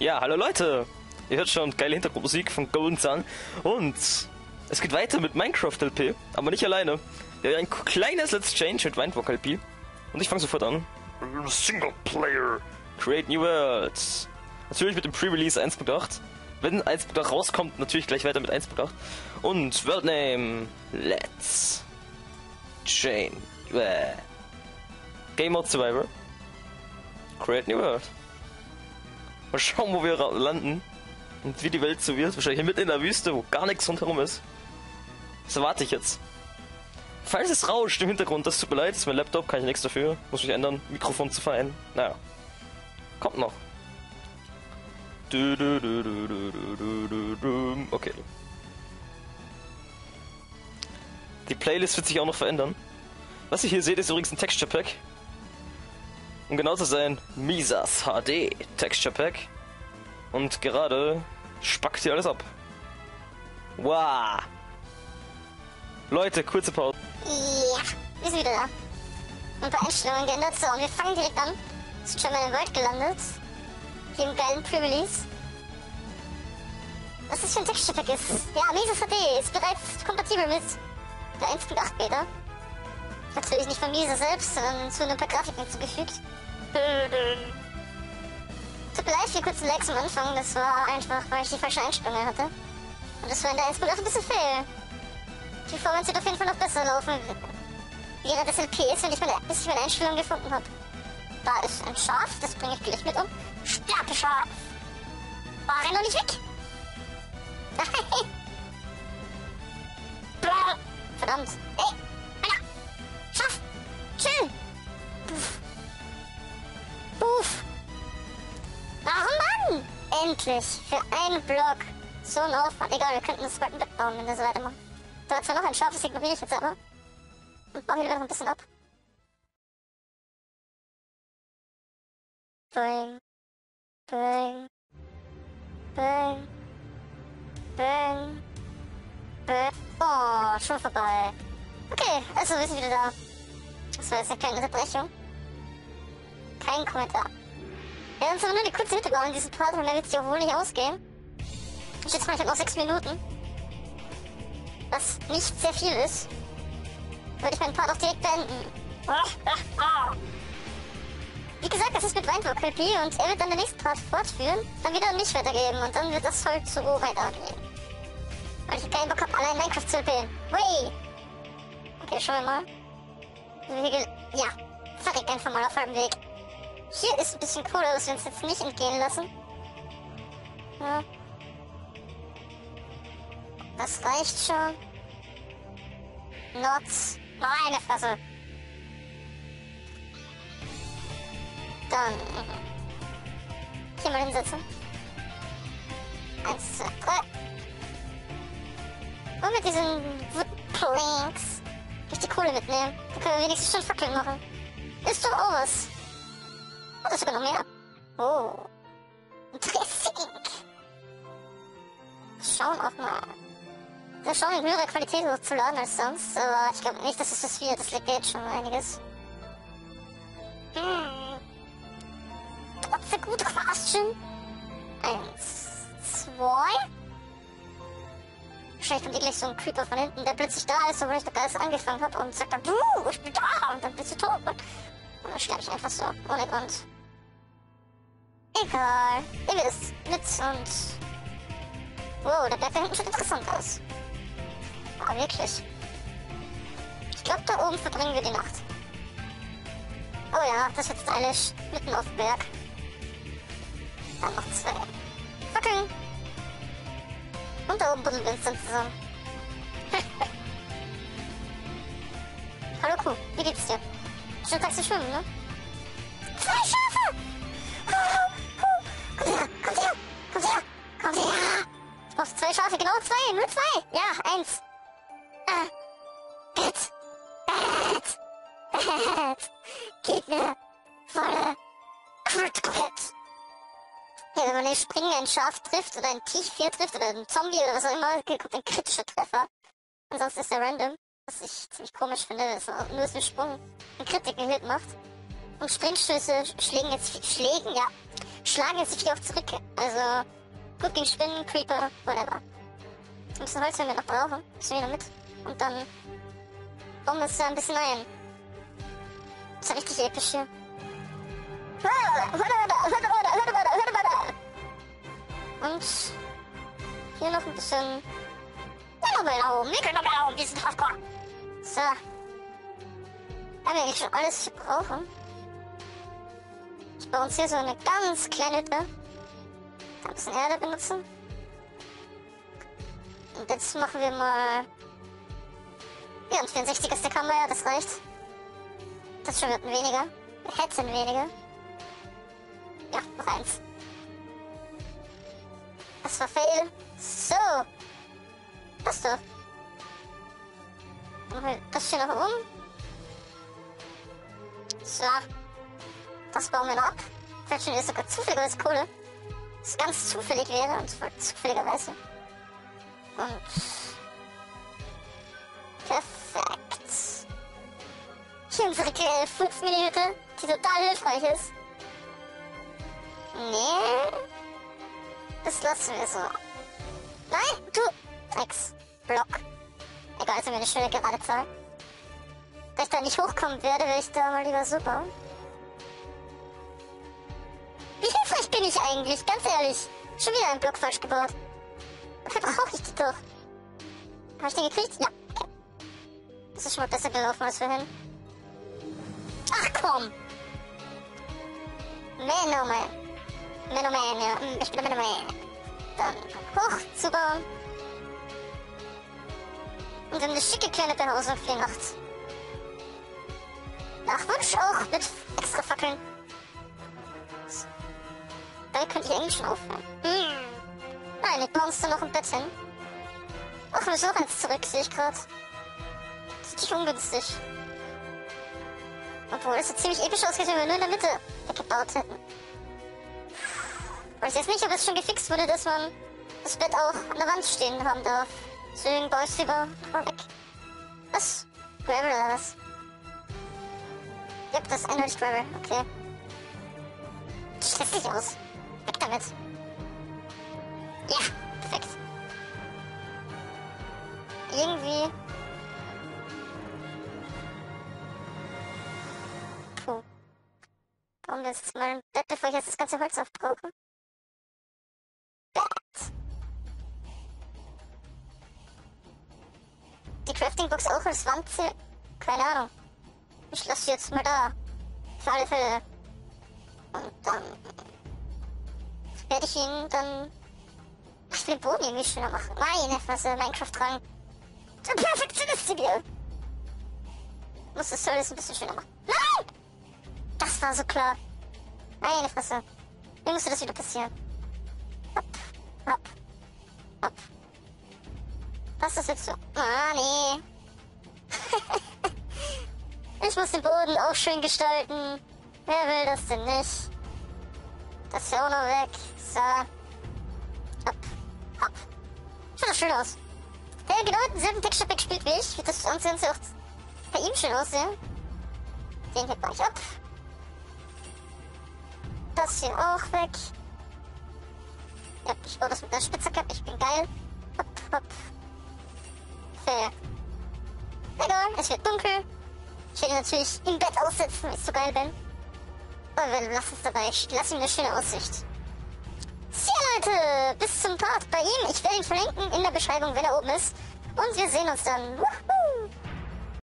Ja, hallo Leute! Ihr hört schon geile Hintergrundmusik von Golden Sun und es geht weiter mit Minecraft LP, aber nicht alleine. Wir haben ein kleines Let's Change mit Mindwalk LP und ich fange sofort an. Single Player. Create New Worlds. Natürlich mit dem Pre-Release 1.8. Wenn 1.8 rauskommt, natürlich gleich weiter mit 1.8. Und World Name Let's Change. Bäh. Game Mode Survivor. Create New World. Mal schauen, wo wir landen. Und wie die Welt so wird. Wahrscheinlich mitten in der Wüste, wo gar nichts rundherum ist. Das erwarte ich jetzt. Falls es rauscht im Hintergrund, das tut mir leid, das ist mein Laptop, kann ich nichts dafür. Muss mich ändern, Mikrofon zu vereinen. Naja. Kommt noch. Okay. Die Playlist wird sich auch noch verändern. Was ihr hier seht, ist übrigens ein Texture Pack. Um genau zu sein, Misas HD Texture Pack. Und gerade spackt hier alles ab. Wow. Leute, kurze Pause. Ja, wir sind wieder da. Ein paar Einstellungen geändert. So, und wir fangen direkt an. Ist schon mal in World gelandet. Hier im geilen Pre-Release. Was das für ein Texture Pack ist. Ja, Mises HD ist bereits kompatibel mit der 1.8 Beta. Natürlich nicht von Mises selbst, sondern zu ein paar Grafiken hinzugefügt. Tut mir leid für kurzen Lags am Anfang, das war einfach, weil ich die falsche Einstellung hatte. Und das war in der 1.8 ein bisschen fehl. Die Performance wird auf jeden Fall noch besser laufen. Während des LPs, wenn ich meine, bis ich meine Einstellung gefunden habe. Da ist ein Schaf, das bringe ich gleich mit um. Stärke-Schaf! War er noch nicht weg? Verdammt. Ey! Schaf! Chill! Puff. Warum Mann? Endlich! Für einen Block. So ein Aufwand. Egal, wir könnten das bald mitbauen, wenn wir so weitermachen. Da hat zwar noch ein Schaf, das ignoriere ich jetzt aber. Und baue wieder noch ein bisschen ab. Bang. Bang. Bang. Bang. Bang. Oh, schon vorbei. Okay, also wir sind wieder da. Das war jetzt eine kleine Unterbrechung. Kein Kommentar. Wir haben zwar nur eine kurze Hütte bauen in diesem Part und dann wird es ja wohl nicht ausgehen. Ich schätze mal, ich habe noch sechs Minuten. Was nicht sehr viel ist. Würde ich meinen Part auch direkt beenden. Wie gesagt, das ist mit Weinburg LP und er wird dann den nächsten Part fortführen, dann wieder nicht weitergeben und dann wird das halt so weitergehen. Weil ich keinen Bock habe, allein Minecraft zu LP. Wey! Okay, schauen wir mal. Wege, ja, verreck einfach mal auf halbem Weg. Hier ist ein bisschen cooler, dass wir uns jetzt nicht entgehen lassen. Ja. Das reicht schon. Not. Meine Fresse. Dann. Hier mal hinsetzen. Eins, zwei, drei. Und mit diesen Woodplanks die Kohle mitnehmen. Da können wir wenigstens schon Fackeln machen. Ist doch auch was. Oh, ist sogar noch mehr. Oh. Dressing. Schauen auch mal. Das ist schon in höherer Qualität hochzuladen als sonst, aber ich glaube nicht, dass es das wird. Das liegt jetzt schon einiges. Hm. Trotzdem gut Question. Eins, zwei. Wahrscheinlich kommt gleich so ein Creeper von hinten, der plötzlich da ist, obwohl ich da alles angefangen habe und sagt dann, du, ich bin da, und dann bist du tot. Und dann sterbe ich einfach so, ohne Grund. Egal. Ihr wisst, mit und... Wow, der Berg da hinten sieht interessant aus. Aber wirklich. Ich glaube, da oben verbringen wir die Nacht. Oh ja, das wird stylisch. Mitten auf dem Berg. Dann noch zwei. Fackeln. Und da oben uns dann zusammen. Hallo Kuh, wie geht's dir? Schon kannst du schwimmen, ne? Zwei Schafe! Kommt her, kommt her, kommt her, kommt her! Ich brauch zwei Schafe, genau zwei, nur zwei! Ja, eins. Äh. Bett. Bett. Bett. Gegner. Volle. Critical Hit. Ja, wenn man den Springen ein Schaf trifft oder ein Tiefvieh trifft oder ein Zombie oder was auch immer, kommt ein kritischer Treffer. Ansonsten ist er random. Was ich ziemlich komisch finde, dass man nur so einen Sprung einen Critical Hit macht. Und Sprintstöße schlägen jetzt, schlägen, ja, schlagen jetzt nicht auch zurück. Also, gut gegen Spinnen, Creeper, whatever. Ein bisschen Holz, wenn wir noch brauchen, müssen wir wieder mit. Und dann bauen wir uns da ein bisschen ein. Das ist richtig episch hier. Und hier noch ein bisschen. Ja, noch mal nach oben. Wir können noch nach oben. Wir sind Hardcore. So. Haben wir eigentlich schon alles, brauchen? Ich baue uns hier so eine ganz kleine Hütte. Ein bisschen Erde benutzen. Und jetzt machen wir mal. Ja, ein 64er Stack haben wir ja, das reicht. Das ist schon wird weniger. Wir hätten weniger. Ja, noch eins. War Fail. So. Das doch. Das hier noch um. So. Das bauen wir noch ab. Schon ist sogar zufälligerweise Kohle. Das ganz zufällig wäre und zufälligerweise. Und. Perfekt. Hier unsere kleine 5 Minuten, die total hilfreich ist. Nee. Das lassen wir so. Nein, du Drecks. Block. Egal, ist mir eine schöne gerade Zahl. Da ich da nicht hochkommen werde, will ich da mal lieber so bauen. Wie hilfreich bin ich eigentlich? Ganz ehrlich. Schon wieder einen Block falsch gebaut. Dafür brauche ich die doch. Habe ich den gekriegt? Ja. Okay. Das ist schon mal besser gelaufen als vorhin. Ach komm! Man, oh. Man, man, ja. Hm, Ich bin der Man, oh man. Dann hoch zu bauen. Und dann eine schicke kleine Behausung für die Nacht. Nach Wunsch auch mit extra Fackeln. Da könnte ich eigentlich schon aufhören. Hm. Nein, ich da noch ein Bett hin. Ach, wir müssen auch eins zurück, sehe ich gerade. Nicht ungünstig. Obwohl, es sieht ziemlich episch aus, wenn wir nur in der Mitte weggebaut hätten. Weiß jetzt nicht, ob es schon gefixt wurde, dass man das Bett auch an der Wand stehen haben darf. Deswegen ich es lieber mal weg. Was? Gravel oder was? Yep, das ist Gravel. Okay. Sieht hässlich aus. Weg damit. Ja, perfekt. Irgendwie. Puh. Bauen wir jetzt mal ein Bett, bevor ich jetzt das ganze Holz aufbrauche. Crafting-Box auch als Wanze? Keine Ahnung. Ich lasse sie jetzt mal da. Für alle Fälle. Und dann werde ich ihn dann. Will den Boden irgendwie schöner machen. Meine Fresse, Minecraft dran. Der Perfektionistin hier. Muss das alles ein bisschen schöner machen. Nein! Das war so klar. Meine Fresse. Wie musste das wieder passieren? Hopp, hopp, hopp. Was ist jetzt so? Ah, nee. ich muss den Boden auch schön gestalten. Wer will das denn nicht? Das hier auch noch weg. So. Hopp, hopp. Schaut doch schön aus. Der genau denselben Texture Pack spielt wie ich. Das Ganze auch bei ihm schön aussehen. Den hier baue ich ab. Das hier auch weg. Ja, ich baue das mit der Spitzhacke. Ich bin geil. Hopp, hopp. Fair. Egal, es wird dunkel. Ich werde natürlich im Bett aussetzen, weil ich so geil bin. Aber wir lassen es dabei. Ich lasse ihm eine schöne Aussicht. So, Leute, bis zum Part bei ihm. Ich werde ihn verlinken in der Beschreibung, wenn er oben ist. Und wir sehen uns dann. Wuhu.